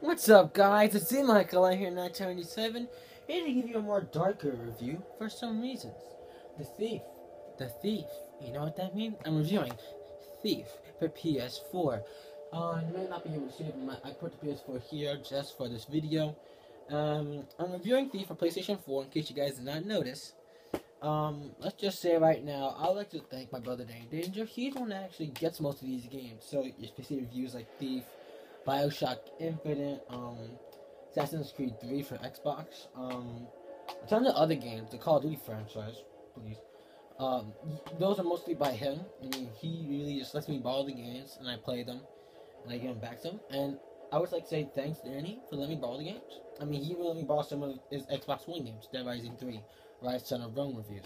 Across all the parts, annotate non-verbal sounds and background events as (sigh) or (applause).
What's up, guys? It's C. Michael. I'm here, 977, here to give you a more darker review for some reasons. The Thief. The Thief. You know what that means? I'm reviewing Thief for PS4. Uh, you may not be able to see it, but I put the PS4 here just for this video. Um, I'm reviewing Thief for PlayStation 4, in case you guys did not notice. Um, let's just say right now, I'd like to thank my brother Danny Danger. He's the one that actually gets most of these games. So, you see reviews like Thief, Bioshock Infinite, um, Assassin's Creed 3 for Xbox, um, a ton of other games, the Call of Duty franchise, please. Um, those are mostly by him. I mean, he really just lets me borrow the games and I play them and I give them back to him. And I would like to say thanks, Danny, for letting me borrow the games. I mean, he really let me borrow some of his Xbox One games, Dead Rising 3, Ryse Son of Rome review,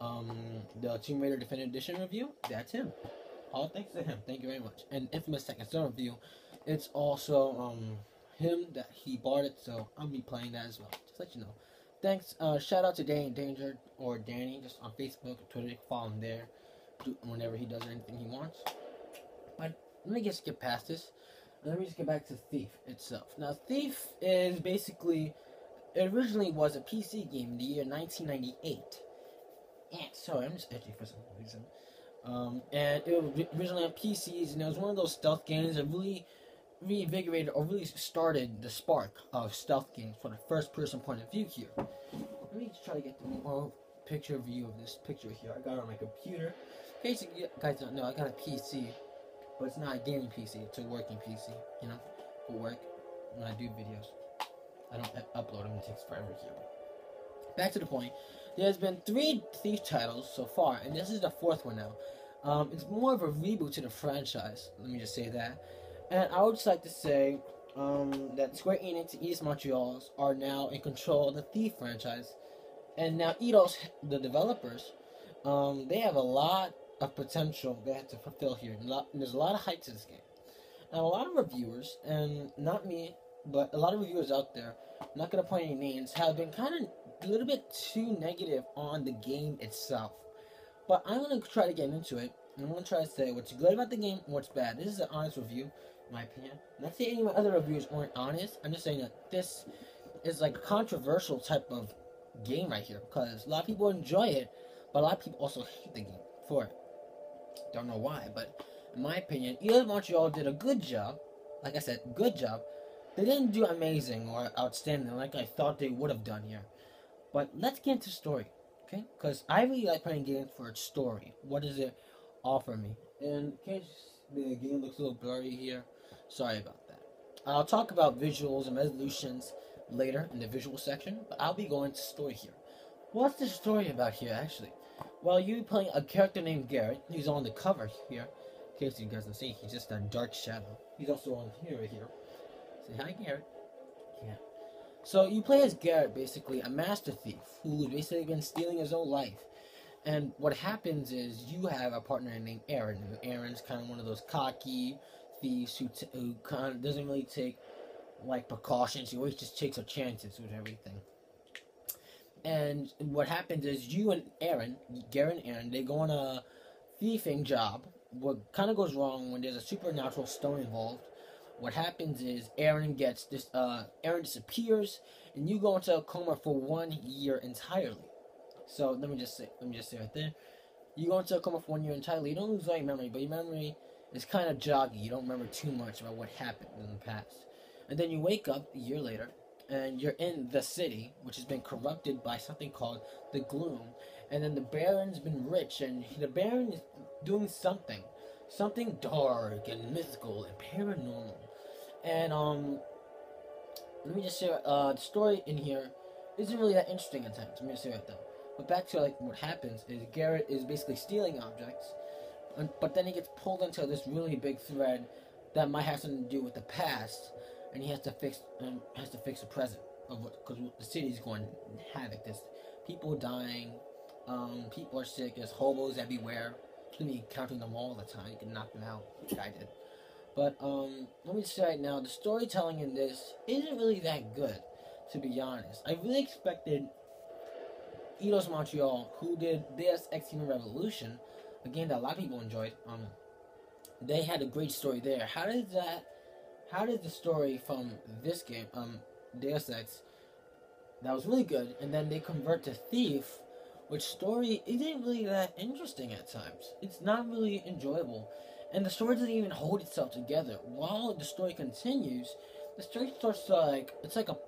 um, the Tomb Raider Definitive Edition review, that's him. All thanks to him. Thank you very much. And Infamous Second Son review, it's also um him that he bought it, so I'll be playing that as well. Just let you know. Thanks. Uh, shout out to Danny Danger or Danny just on Facebook, Twitter. Follow him there whenever he does anything he wants. But let me just get past this. Let me just get back to Thief itself. Now, Thief is basically it originally was a PC game in the year 1998. And sorry, I'm just edgy for some reason. Um, and it was originally on PCs, and it was one of those stealth games that really reinvigorated or really started the spark of stealth games from a first person point of view here. Let me try to get the more picture view of this picture here. I got it on my computer. In case you guys don't know, I got a PC, but it's not a gaming PC, it's a working PC, you know, for work when I do videos. I don't upload them, it takes forever here. Back to the point. There's been three Thief titles so far, and this is the fourth one now. Um, it's more of a reboot to the franchise, let me just say that. And I would just like to say um, that Square Enix and Eidos Montreal are now in control of the Thief franchise. And now Eidos, the developers, um, they have a lot of potential they have to fulfill here. And there's a lot of hype to this game. Now, a lot of reviewers, and not me, but a lot of reviewers out there, I'm not going to point any names, have been kind of a little bit too negative on the game itself. But I'm going to try to get into it. And I'm going to try to say what's good about the game and what's bad. This is an honest review my opinion. Not saying any other reviews weren't honest. I'm just saying that this is like a controversial type of game right here because a lot of people enjoy it, but a lot of people also hate the game for it. Don't know why, but in my opinion, Eidos Montreal did a good job. Like I said, good job. They didn't do amazing or outstanding like I thought they would have done here. But let's get into story, okay? Because I really like playing games for its story. What does it offer me? And in case the game looks a little blurry here, Sorry about that. I'll talk about visuals and resolutions later in the visual section, but I'll be going to story here. What's the story about here, actually? Well, you're playing a character named Garrett. He's on the cover here. In case you guys can see, he's just a dark shadow. He's also on here, right here. Say hi, Garrett. Yeah. So you play as Garrett, basically a master thief who's basically been stealing his own life. And what happens is you have a partner named Aaron, and Aaron's kind of one of those cocky, thieves who, t- who kind of doesn't really take like precautions. He always just takes her chances with everything. And what happens is you and Aaron, Garrett and Aaron, they go on a thieving job. What kind of goes wrong when there's a supernatural stone involved? What happens is Aaron gets this. Uh, Aaron disappears, and you go into a coma for one year entirely. So let me just say, let me just say right there, you go into a coma for one year entirely. You don't lose all your memory, but your memory it's kind of joggy. You don't remember too much about what happened in the past. And then you wake up a year later, and you're in the city, which has been corrupted by something called the Gloom. And then the Baron's been rich, and the Baron is doing something. Something dark and mythical and paranormal. And, um, let me just say, uh, the story in here isn't really that interesting at times. Let me just say that though. But back to, like, what happens is Garrett is basically stealing objects but then he gets pulled into this really big thread that might have something to do with the past, and he has to fix um, has to fix the present of what because the city's going havoc. There's people dying, um, people are sick. There's hobos everywhere. You can be counting them all the time. You can knock them out, which I did. But um, let me say right now, the storytelling in this isn't really that good, to be honest. I really expected Eidos Montreal, who did Deus Ex Human Revolution, a game that a lot of people enjoyed. Um, they had a great story there. How did that? how did the story from this game, um, Deus Ex, that was really good, and then they convert to Thief, which story isn't really that interesting at times. It's not really enjoyable, and the story doesn't even hold itself together. While the story continues, the story starts to like it's like a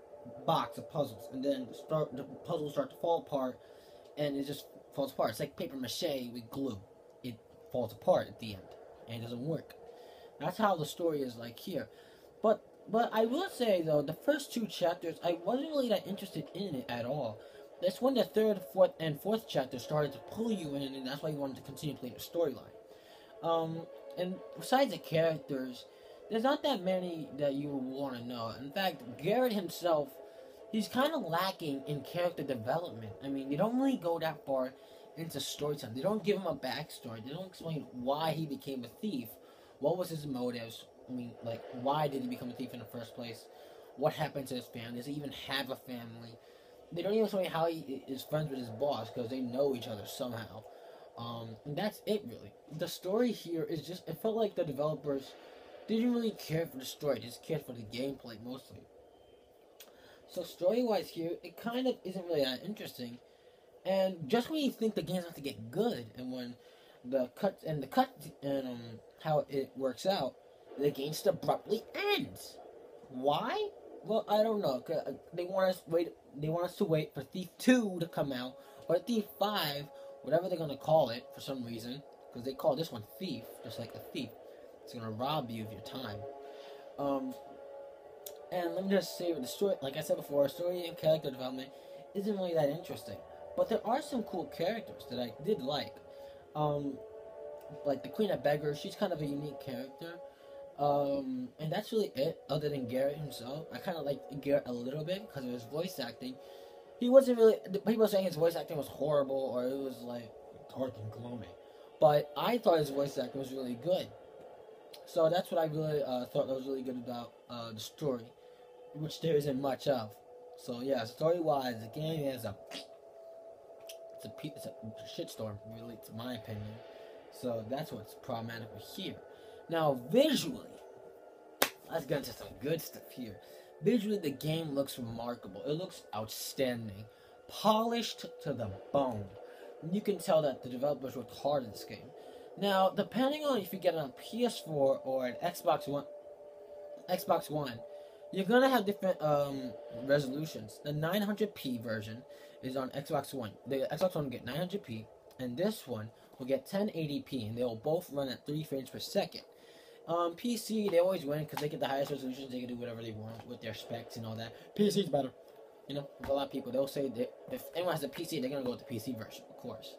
box of puzzles, and then start the puzzles start to fall apart, and it just falls apart. It's like paper mache with glue. Falls apart at the end, and it doesn't work. That's how the story is like here. But but I will say though, the first two chapters I wasn't really that interested in it at all. That's when the third, fourth, and fourth chapter started to pull you in, and that's why you wanted to continue playing the storyline. Um, and besides the characters, there's not that many that you want to know. In fact, Garrett himself, he's kind of lacking in character development. I mean, they don't really go that far into time. They don't give him a backstory. They don't explain why he became a thief. What was his motives? I mean, like, why did he become a thief in the first place? What happened to his family? Does he even have a family? They don't even explain how he is friends with his boss because they know each other somehow. Um, and that's it, really. The story here is just, it felt like the developers didn't really care for the story, just cared for the gameplay mostly. So story-wise here, it kind of isn't really that interesting. And just when you think the game's about to get good, and when the cut and the cut and um, how it works out, the game just abruptly ends. Why? Well, I don't know. Uh, they want us wait. They want us to wait for Thief Two to come out or Thief Five, whatever they're gonna call it for some reason, because they call this one Thief, just like a thief. It's gonna rob you of your time. Um, and let me just say, the story, like I said before, story and character development isn't really that interesting. But there are some cool characters that I did like. Um, like the Queen of Beggars, she's kind of a unique character. Um, and that's really it, other than Garrett himself. I kind of liked Garrett a little bit because of his voice acting. He wasn't really, people saying his voice acting was horrible or it was like dark and gloomy. But I thought his voice acting was really good. So that's what I really uh, thought that was really good about uh, the story, which there isn't much of. So yeah, story wise, the game is a it's a it's a shitstorm, really, to my opinion. So that's what's problematic here. Now, visually, let's get into some good stuff here. Visually, the game looks remarkable. It looks outstanding, polished to the bone. You can tell that the developers worked hard in this game. Now, depending on if you get it on PS4 or an Xbox One, Xbox One, you're gonna have different um, resolutions. The 900p version is on Xbox One. The Xbox One will get 900p, and this one will get 1080p, and they will both run at 3 frames per second. Um, PC, they always win because they get the highest resolutions. They can do whatever they want with their specs and all that. PC's better. You know, a lot of people, they'll say that if anyone has a PC, they're to go with the PC version, of course.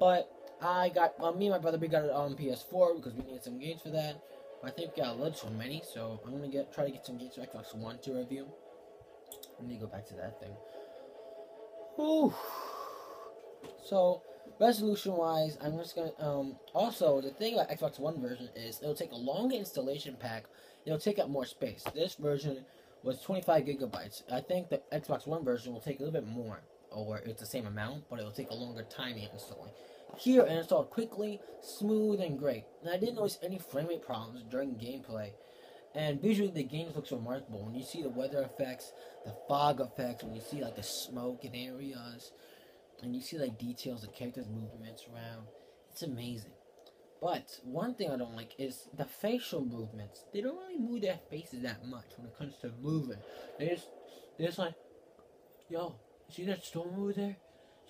But I got, well, me and my brother, we got it on PS4 because we needed some games for that. I think we got a little too many, so I'm to get try to get some games for Xbox One to review. Let me go back to that thing. Whew. So, resolution wise, I'm just gonna um also the thing about Xbox One version is it'll take a longer installation pack. It'll take up more space. This version was 25 gigabytes. I think the Xbox One version will take a little bit more, or it's the same amount, but it will take a longer time installing. Here, it installed quickly, smooth, and great. And I didn't notice any frame rate problems during gameplay. And visually, the game looks remarkable. When you see the weather effects, the fog effects, when you see like the smoke in areas, and you see like details, the characters' movements around. It's amazing. But one thing I don't like is the facial movements. They don't really move their faces that much when it comes to moving. They just, they just like, yo, see that storm over there?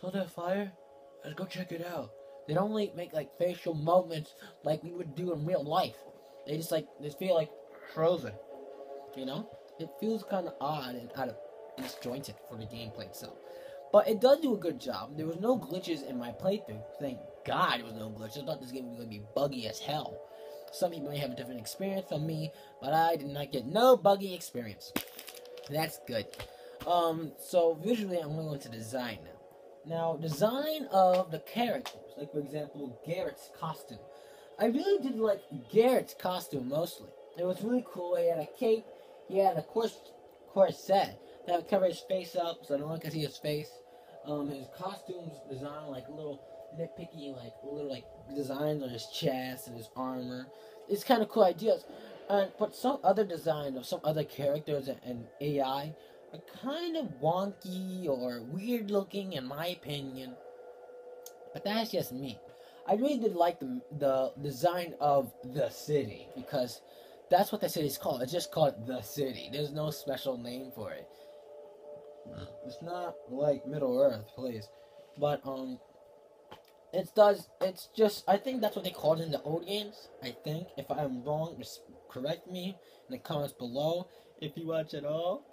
Saw that fire? Let's go check it out. They don't like make like facial movements like we would do in real life. They just like they feel like frozen. You know, it feels kind of odd and out of disjointed for the gameplay itself. But it does do a good job. There was no glitches in my playthrough. Thank God there was no glitches. I thought this game was to be buggy as hell. Some people may have a different experience from me, but I did not get no buggy experience. That's good. Um, so visually, I'm going to design now. Now, design of the characters, like for example, Garrett's costume. I really did like Garrett's costume mostly. It was really cool. He had a cape, he had a corset that would cover his face up so no one could see his face. Um, his costumes designed like little nitpicky like little like designs on his chest and his armor. It's kind of cool ideas. Uh, but some other design of some other characters and AI are kind of wonky or weird looking in my opinion. But that's just me. I really did like the the design of the city because that's what the city is called. It's just called the city. There's no special name for it. It's not like Middle Earth, please. But um, it does. It's just. I think that's what they called it in the old games. I think. If I'm wrong, just correct me in the comments below if you watch at all.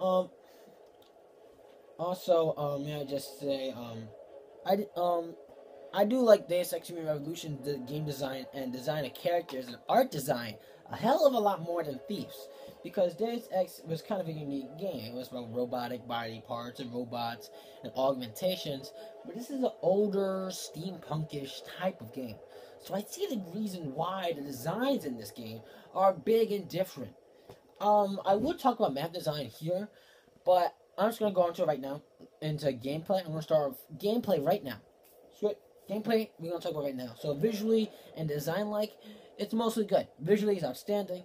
Um. Also, um, may I just say, um, I um, I do like Deus Ex Human Revolution, the game design and design of characters and art design a hell of a lot more than Thieves. Because Deus Ex was kind of a unique game. It was about robotic body parts and robots and augmentations. But this is an older, steampunkish type of game. So I see the reason why the designs in this game are big and different. Um, I would talk about map design here, but I'm just gonna go into it right now into gameplay. I'm gonna start gameplay right now. Sweet. Gameplay, we're gonna talk about right now. So visually and design like, it's mostly good. Visually is outstanding.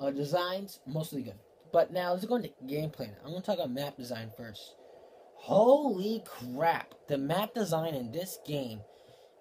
Uh, designs, mostly good. But now let's go into gameplay. I'm gonna talk about map design first. Holy crap! The map design in this game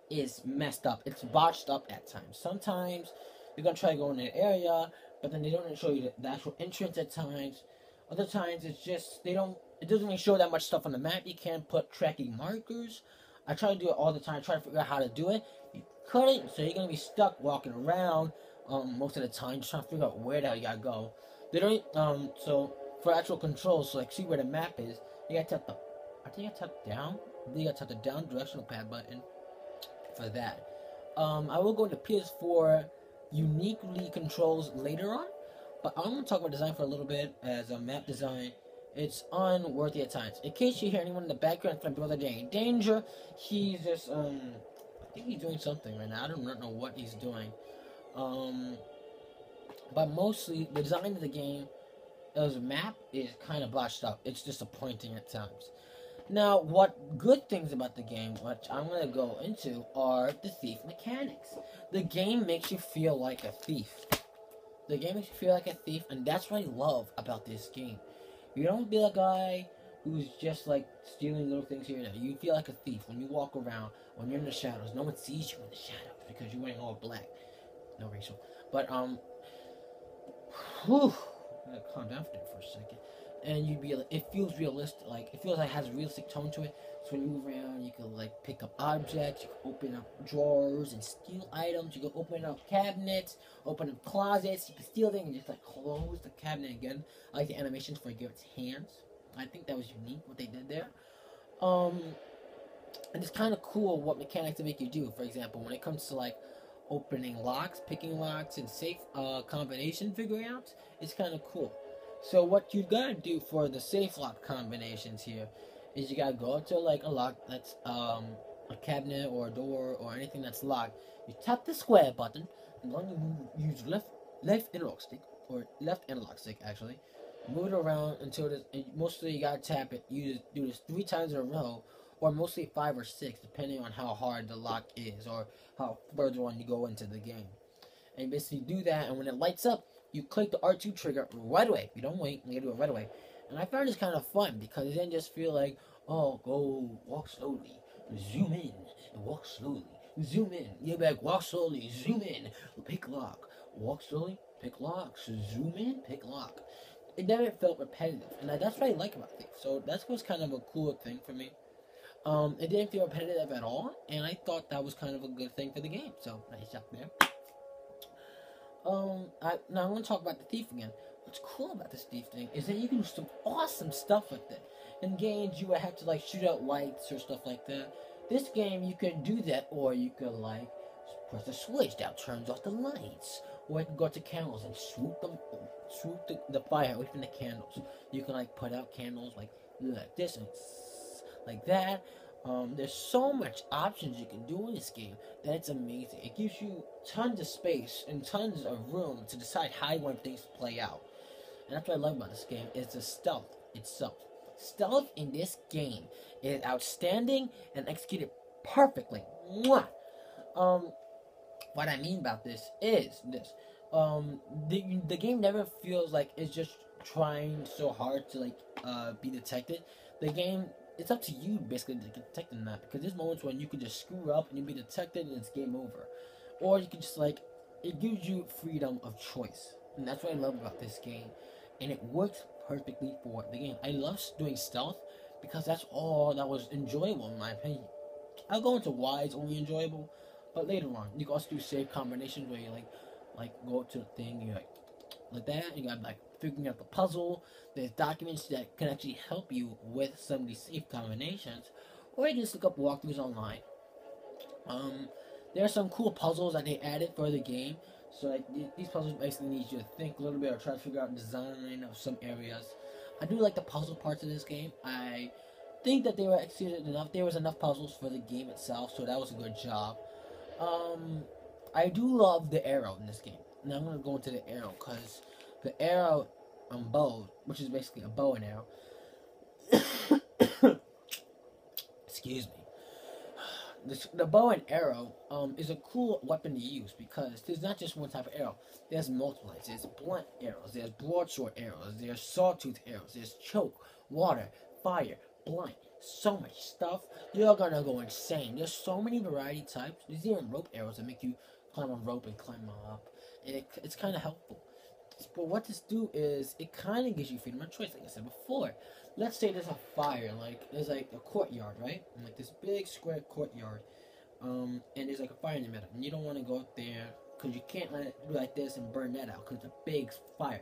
is messed up. It's botched up at times. Sometimes you're gonna try to go in an area, but then they don't show you the, actual entrance at times. Other times it's just they don't. It doesn't even show that much stuff on the map. You can't put tracking markers I try to do it all the time. I try to figure out how to do it. You couldn't, so you're gonna be stuck walking around um, most of the time, just trying to figure out where the hell you gotta go. They don't. Um, so for actual controls, so like see where the map is, you gotta tap the. I think I tap down. You gotta tap the down directional pad button for that. Um, I will go into PS4 uniquely controls later on, but I'm gonna talk about design for a little bit as a map design it's unworthy at times. In case you hear anyone in the background, my brother Danny Danger. He's just um, I think he's doing something right now. I don't know what he's doing. Um, but mostly the design of the game, as a map, is kind of botched up. It's disappointing at times. Now, what good things about the game, which I'm going to go into, are the thief mechanics. The game makes you feel like a thief. The game makes you feel like a thief, and that's what I love about this game. You don't be a guy who's just like stealing little things here and there. You feel like a thief when you walk around, when you're in the shadows. No one sees you in the shadows because you're wearing all black. No racial. But, um, (sighs) whew, calm down for a second. And you'd be it feels realistic. Like, it feels like it has a realistic tone to it. So when you move around, you can like pick up objects, you can open up drawers and steal items, you can open up cabinets, open up closets, you can steal things and just like close the cabinet again. I like the animations for Garrett's hands. I think that was unique what they did there. Um and it's kind of cool what mechanics to make you do. For example, when it comes to like opening locks, picking locks, and safe uh, combination figuring out, it's kind of cool. So what you gotta do for the safe lock combinations here is you gotta go to like a lock that's um a cabinet or a door or anything that's locked. You tap the square button and then you use left left analog stick or left analog stick actually. Move it around until this. Mostly you gotta tap it. You do this three times in a row, or mostly five or six, depending on how hard the lock is or how further on you go into the game. And basically do that, and when it lights up, you click the R2 trigger right away. You don't wait. You gotta do it right away. And I found this kind of fun because it didn't just feel like, oh, go walk slowly, zoom in, and walk slowly, zoom in, get back, walk slowly, zoom in, pick lock, walk slowly, pick lock, zoom in, pick lock. It never felt repetitive, and that's what I like about it. So that's what's kind of a cool thing for me. Um, it didn't feel repetitive at all, and I thought that was kind of a good thing for the game. So nice job there. Um, I, now I'm going to talk about the thief again what's cool about this thief thing is that you can do some awesome stuff with it. In games, you would have to like shoot out lights or stuff like that. This game, you can do that, or you could like press a switch that turns off the lights, or you can go to candles and swoop them, swoop the, the fire away from the candles. You can like put out candles like like this and like that. Um, there's so much options you can do in this game that it's amazing. It gives you tons of space and tons of room to decide how you want things to play out. And that's what I love about this game is the stealth itself. Stealth in this game is outstanding and executed perfectly. Mwah! Um, what I mean about this is this. Um, the the game never feels like it's just trying so hard to like uh be detected. The game it's up to you basically to detect them that because there's moments when you could just screw up and you be detected and it's game over, or you can just like it gives you freedom of choice, and that's what I love about this game, and it works perfectly for the game. I love doing stealth because that's all that was enjoyable in my opinion. I'll go into why it's only enjoyable, but later on you can also do safe combinations where you like like go up to the thing you like like that you got like figuring out the puzzle. There's documents that can actually help you with some of these safe combinations, or you can just look up walkthroughs online. Um, there are some cool puzzles that they added for the game. So like these puzzles basically need you to think a little bit or try to figure out the design of some areas. I do like the puzzle parts of this game. I think that they were executed enough. There was enough puzzles for the game itself, so that was a good job. Um, I do love the arrow in this game. Now I'm gonna go into the arrow because the arrow on bow, which is basically a bow and arrow. (coughs) Excuse me. The, the bow and arrow um, is a cool weapon to use because there's not just one type of arrow. There's multiple types. There's blunt arrows. There's broadsword arrows. There's sawtooth arrows. There's choke, water, fire, blunt. So much stuff. You're gonna go insane. There's so many variety types. There's even rope arrows that make you climb a rope and climb up. And it, it's kind of helpful. But what this do is it kind of gives you freedom of choice, like I said before. Let's say there's a fire, like there's like a courtyard, right? And like this big square courtyard, um, and there's like a fire in the middle, and you don't want to go there because you can't let it do like this and burn that out because it's a big fire.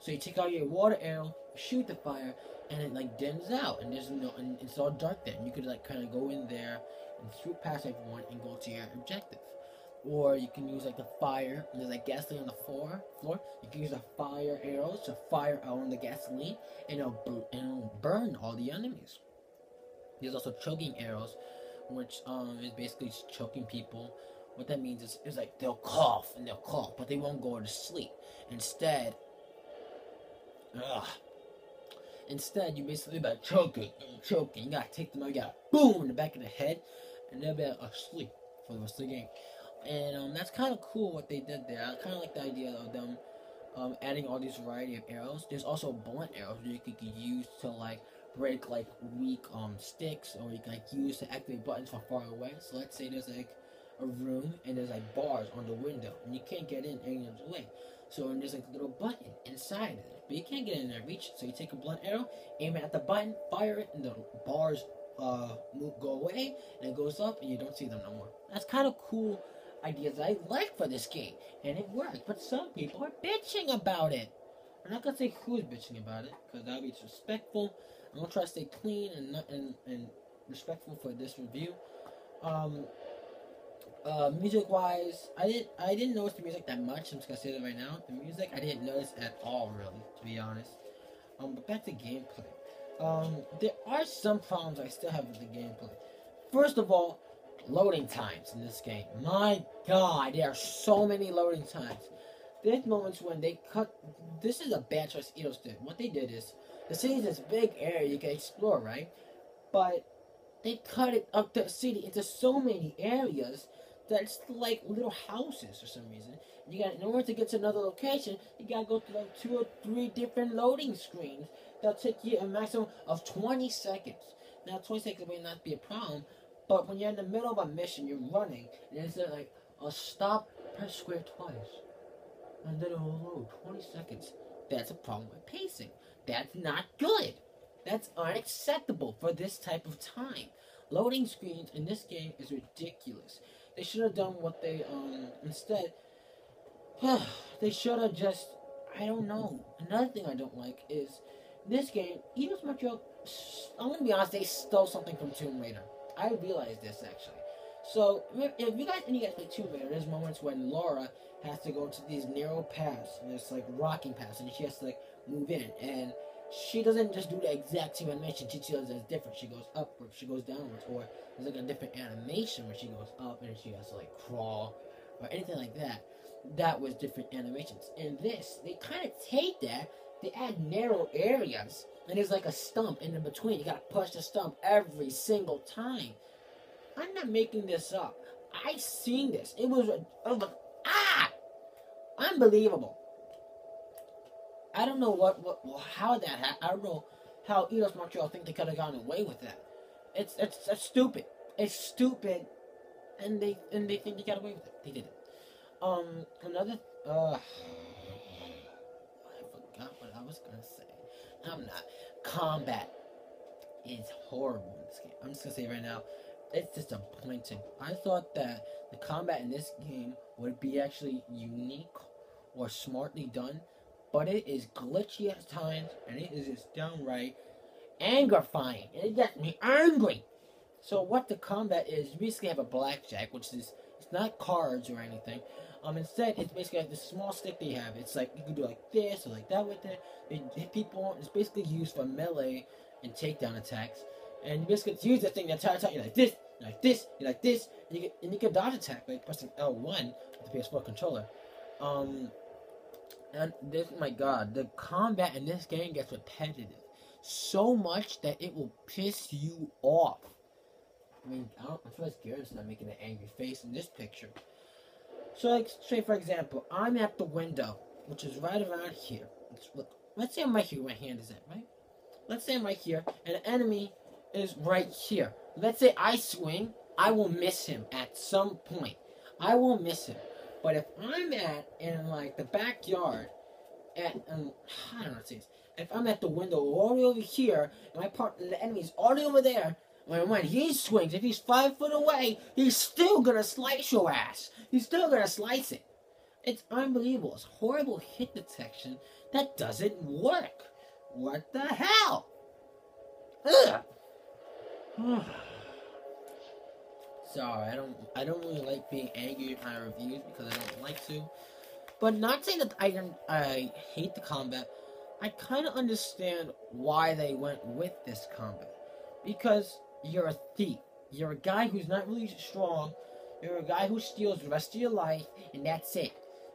So you take out your water arrow, shoot the fire, and it like dims out, and there's no, and it's all dark then. You could like kind of go in there and shoot past everyone and go to your objective or you can use like the fire. There's like gasoline on the floor. Floor. You can use the fire arrows to fire out on the gasoline, and it'll, and it'll burn all the enemies. There's also choking arrows, which um is basically choking people. What that means is, is like they'll cough and they'll cough, but they won't go to sleep. Instead, ugh. Instead, you basically about choking and choking. You gotta take them out. You gotta boom in the back of the head, and they'll be asleep for the rest of the game and um, that's kind of cool what they did there. I kind of like the idea of them um, adding all these variety of arrows. There's also blunt arrows that you could use to like break like weak um sticks, or you can like use to activate buttons from far away. So let's say there's like a room and there's like bars on the window, and you can't get in any other way. So there's like a little button inside it, but you can't get in there reach. So you take a blunt arrow, aim it at the button, fire it, and the bars uh move, go away, and it goes up, and you don't see them no more. That's kind of cool ideas I like for this game, and it works. But some people are bitching about it. I'm not gonna say who's bitching about it, because that'll be disrespectful. I'm gonna try to stay clean and and, and respectful for this review. Um, uh, music wise, I didn't I didn't notice the music that much. I'm just gonna say that right now. The music I didn't notice at all, really, to be honest. Um, but back to gameplay. Um, there are some problems I still have with the gameplay. First of all, loading times in this game. My god, there are so many loading times. There's moments when they cut. This is a bad choice Eidos did. What they did is, the city is this big area you can explore, right? But they cut it up the city into so many areas that it's like little houses for some reason. You got in order to get to another location, you gotta go through like two or three different loading screens. That'll take you a maximum of 20 seconds. Now, 20 seconds may not be a problem, but when you're in the middle of a mission, you're running, and it's like a stop, press square twice, and then it'll load 20 seconds. That's a problem with pacing. That's not good. That's unacceptable for this type of time. Loading screens in this game is ridiculous. They should have done what they um instead. (sighs) they should have just I don't know. Another thing I don't like is this game. Eidos Montreal. I'm gonna be honest. They stole something from Tomb Raider. I realized this actually. So if you guys and you guys play Tomb Raider, there's moments when Lara has to go to these narrow paths, and there's like rocking paths, and she has to like move in, and she doesn't just do the exact same animation. She does it different. She goes upwards, she goes downwards, or there's like a different animation where she goes up and she has to like crawl or anything like that. That was different animations. In this, they kind of take that, they add narrow areas and there's like a stump in between. You gotta push the stump every single time. I'm not making this up. I seen this. It was, it was ah, unbelievable. I don't know what, what how that happened. I don't know how Eidos Montreal think they could have gotten away with that. It's it's, it's stupid. It's stupid, and they and they think they got away with it. They didn't. Um, another uh, (sighs) I forgot what I was gonna say. I'm not. Combat is horrible in this game. I'm just gonna say right now, it's disappointing. I thought that the combat in this game would be actually unique or smartly done, but it is glitchy at times, and it is just downright angerfying. And it gets me angry. So what the combat is, you basically have a blackjack, which is it's not cards or anything. Um, instead, it's basically like this small stick they have. It's like you can do like this or like that with it. It hit people. It's basically used for melee and takedown attacks. And you basically use that thing the entire time. You're like this, you're like this, you're like this, and you get and you can dodge attack by pressing L1 with the PS4 controller. Um, and this, my God, the combat in this game gets repetitive so much that it will piss you off. I mean, I don't, I'm surprised Garrett's not making an angry face in this picture. So, like, say for example, I'm at the window, which is right around here. Let's look. Let's say I'm right here. Where my hand is at, right? Let's say I'm right here, and the enemy is right here. Let's say I swing, I will miss him at some point. I will miss him. But if I'm at in like the backyard, at um, I don't know what to say. If I'm at the window all the way over here, and my partner, the enemy's all the way over there, when when he swings, if he's five foot away, he's still gonna slice your ass. He's still gonna slice it. It's unbelievable. It's horrible hit detection that doesn't work. What the hell? Ugh. (sighs) Sorry, I don't I don't really like being angry at my reviews because I don't like to. But not saying that I don't I hate the combat. I kind of understand why they went with this combat. Because you're a thief. You're a guy who's not really strong. You're a guy who steals the rest of your life, and that's it.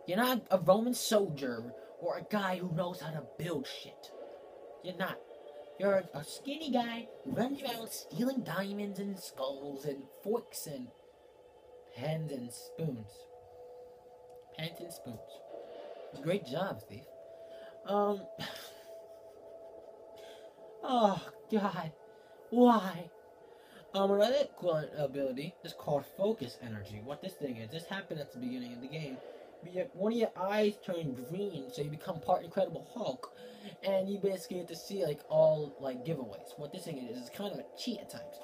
You're not a Roman soldier or a guy who knows how to build shit. You're not. You're a skinny guy who runs around stealing diamonds and skulls and forks and pens and spoons. Pens and spoons. Great job, thief. Um. (sighs) Oh, God. Why? Um, another cool ability is called Focus Energy. What this thing is, this happened at the beginning of the game. One of your eyes turn green, so you become part Incredible Hulk, and you basically get to see like all like giveaways. What this thing is is kind of a cheat at times.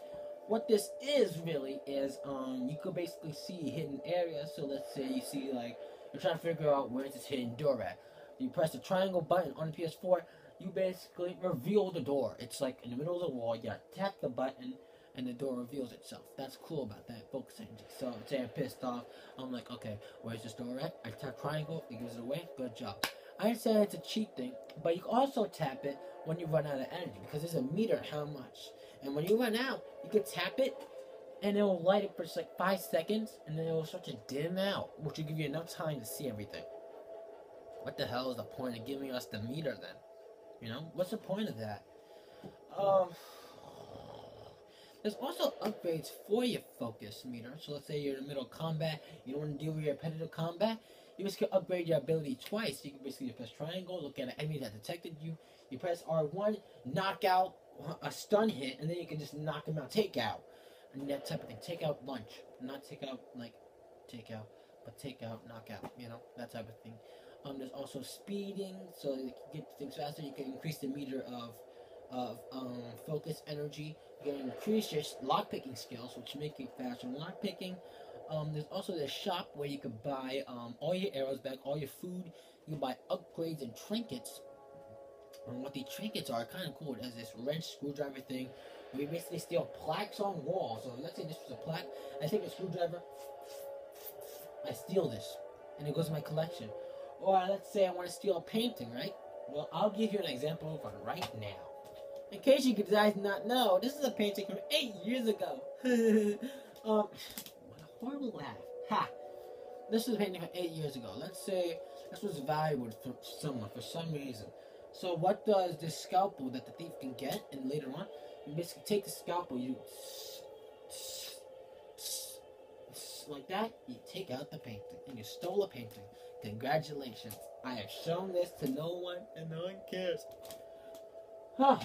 What this is really is um you could basically see hidden areas. So let's say you see like you're trying to figure out where this hidden door at. You press the triangle button on the PS4, you basically reveal the door. It's like in the middle of the wall. You tap the button and the door reveals itself. That's cool about that focus energy. So say I'm pissed off, I'm like, okay, where's this door at? I tap triangle, it gives it away. Good job. I understand it's a cheat thing, but you also tap it when you run out of energy because there's a meter how much. And when you run out, you can tap it and it will light it for just like five seconds and then it will start to dim out, which will give you enough time to see everything. What the hell is the point of giving us the meter then? You know, what's the point of that? Um. There's also upgrades for your focus meter. So let's say you're in the middle of combat, you don't want to deal with your repetitive combat, you just upgrade your ability twice. You can basically press triangle, look at an enemy that detected you, you press R1, knock out a stun hit, and then you can just knock them out, take out. And that type of thing. Take out lunch. Not take out like take out, but take out, knock out, you know, that type of thing. Um, there's also speeding, so you can get things faster. You can increase the meter of of um, focus energy. You can increase your lockpicking skills, which make you faster in lockpicking. Um, there's also the shop where you can buy um, all your arrows back, all your food. You can buy upgrades and trinkets. And what the trinkets are, kind of cool. It has this wrench screwdriver thing We basically steal plaques on walls. So let's say this was a plaque. I take a screwdriver. I steal this. And it goes in my collection. Or let's say I want to steal a painting, right? Well, I'll give you an example of it right now. In case you guys not know, this is a painting from eight years ago. (laughs) um, what a horrible laugh. Ha! This is a painting from eight years ago. Let's say this was valuable for someone for some reason. So what does this scalpel that the thief can get, and later on, you basically take the scalpel, you like that, you take out the painting and you stole a painting. Congratulations. I have shown this to no one and no one cares. Huh.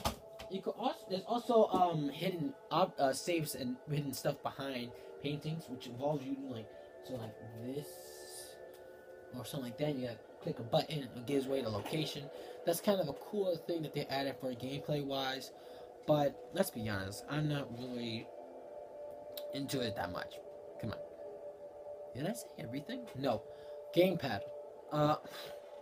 You could also there's also um hidden uh, saves and hidden stuff behind paintings, which involves you like so like this or something like that. You gotta click a button and it gives away the location. That's kind of a cool thing that they added for gameplay wise. But let's be honest, I'm not really into it that much. Come on. Did I say everything? No. Gamepad. Uh,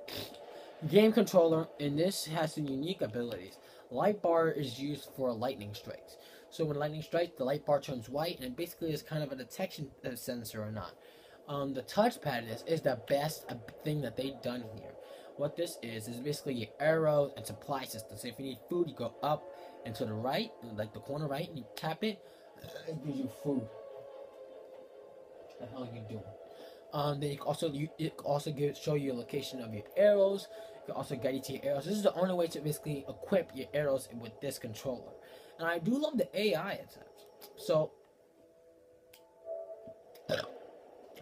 (laughs) game controller, and this has some unique abilities. Light bar is used for lightning strikes. So when lightning strikes, the light bar turns white, and it basically is kind of a detection uh, sensor or not. Um, the touchpad is, is the best uh, thing that they've done here. What this is, is basically your arrows and supply system. So if you need food, you go up and to the right, like the corner right, and you tap it, it gives you food. What the hell are you doing? Um, then you also you it also give, show you a location of your arrows. You can also guide it to your arrows. This is the only way to basically equip your arrows with this controller. And I do love the AI at times. So,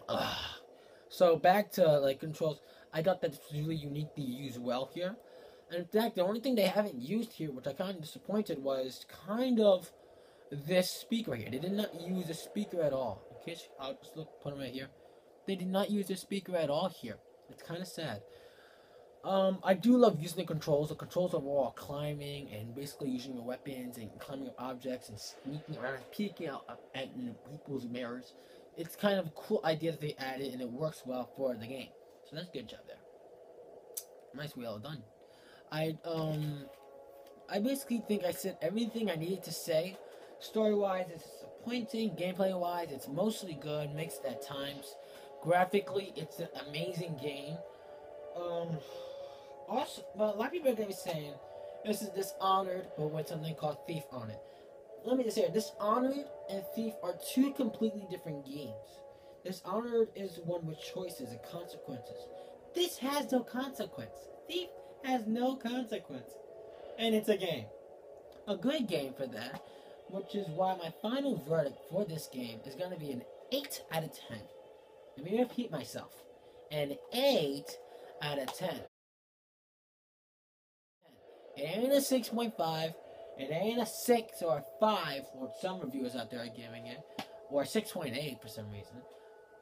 uh, (sighs) so back to like controls. I thought that's really unique to use well here. And in fact, the only thing they haven't used here, which I kind of disappointed, was kind of this speaker here. They did not use a speaker at all. Case I'll just look, put them right here. They did not use a speaker at all here. It's kind of sad. Um, I do love using the controls. The controls overall climbing and basically using your weapons and climbing up objects and sneaking around and peeking out at people's mirrors. It's kind of a cool idea that they added and it works well for the game. So that's a good job there. Nice, well done. I um, I basically think I said everything I needed to say. Story wise, it's disappointing. Gameplay wise, it's mostly good, mixed at times. Graphically, it's an amazing game. Um, also, but a lot of people are gonna be saying this is Dishonored, but with something called Thief on it. Let me just say, Dishonored and Thief are two completely different games. Dishonored is one with choices and consequences. This has no consequence. Thief has no consequence. And it's a game. A good game for that, which is why my final verdict for this game is to be an 8 out of 10. Let me repeat myself. An 8 out of 10. It ain't a 6.5. It ain't a 6 or a 5, what some reviewers out there are giving it. Or 6.8 for some reason.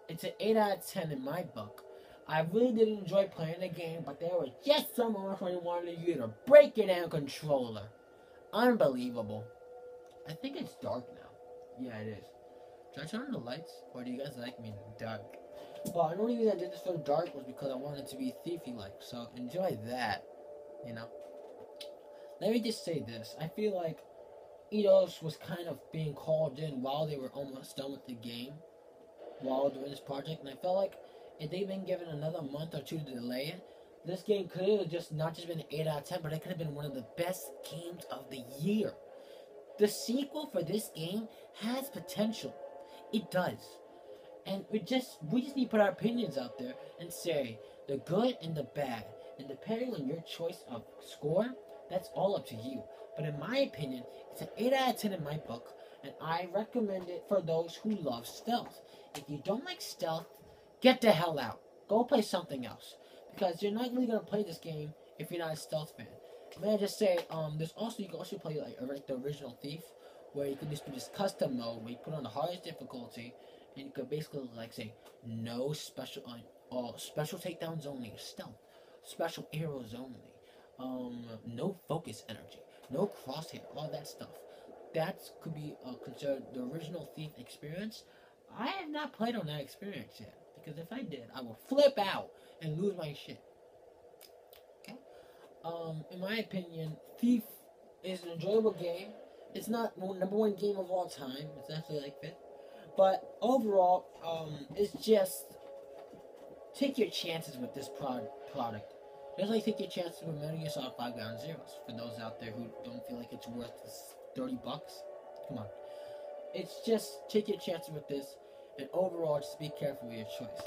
It's an 8 out of 10 in my book. I really did enjoy playing the game, but there was just some moments when I wanted you to break it down controller. Unbelievable. I think it's dark now. Yeah, it is. Should I turn on the lights? Or do you guys like me in the dark? Well, the only reason I did this so dark was because I wanted to be thiefy like. So enjoy that. You know? Let me just say this. I feel like Eidos was kind of being called in while they were almost done with the game. While doing this project. And I felt like if they'd been given another month or two to delay it, this game could have just not just been an 8 out of 10, but it could have been one of the best games of the year. The sequel for this game has potential. It does. And we just we just need to put our opinions out there and say the good and the bad. And depending on your choice of score, that's all up to you. But in my opinion, it's an 8 out of 10 in my book, and I recommend it for those who love stealth. If you don't like stealth, get the hell out. Go play something else. Because you're not really gonna play this game if you're not a stealth fan. May I just say, um, there's also you can also play like, like the original Thief, where you can just do this custom mode where you put on the hardest difficulty, and you could basically like say no special, uh, uh special takedowns only, stealth, special arrows only, um, no focus energy, no crosshair, all that stuff. That could be uh, considered the original Thief experience. I have not played on that experience yet. Because if I did, I would flip out and lose my shit. Okay? Um, in my opinion, Thief is an enjoyable game. It's not number one game of all time. It's actually like fifth. But overall, um, it's just take your chances with this prod- product. Just like take your with Metal Gear Solid 5 Ground Zeroes. For those out there who don't feel like it's worth 30 bucks, come on. It's just take your chances with this. And overall, just be careful with your choice.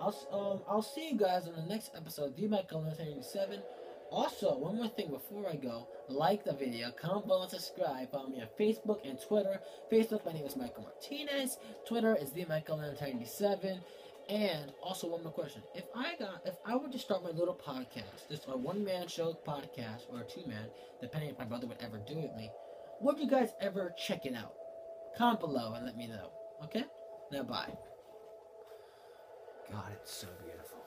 I'll um I'll see you guys on the next episode of DMAC 1137. Also, one more thing before I go, like the video, comment below and subscribe. Follow me on Facebook and Twitter. Facebook, my name is Michael Martinez. Twitter is the Michael 97 And also one more question. If I got if I were to start my little podcast, this a one man show podcast or two man, depending if my brother would ever do it with me, would you guys ever check it out? Comment below and let me know. Okay? Now bye. God, it's so beautiful.